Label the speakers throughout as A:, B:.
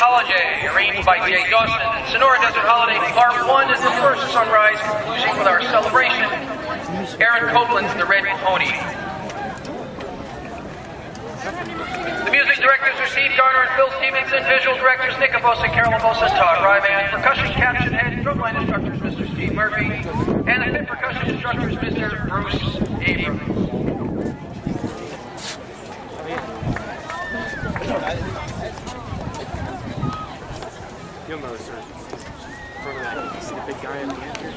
A: Holiday, arranged by Jay Dawson. Sonora Desert Holiday Part 1 is the first sunrise, concluding with our celebration. Aaron Copland's The Red Pony. The music directors are Steve Garner and Phil Stevenson, visual directors Nick Abosa, Carol Abosa, Todd Ryman, percussion caption head, drumline instructors Mr. Steve Murphy, and the percussion instructors Mr. Bruce Abrams. You'll notice her. In front of that, you see the big guy at the end here?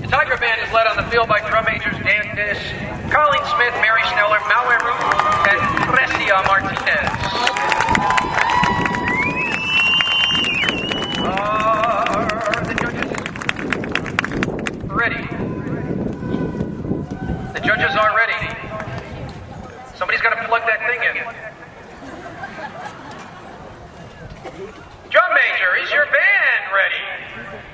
A: The Tiger Band is led on the field by drum majors Dan Dennis, Colleen Smith, Mary Schneller, Malware and Precia Martinez. Are the judges ready? The judges are ready. Somebody's got to plug that thing in. is your band ready?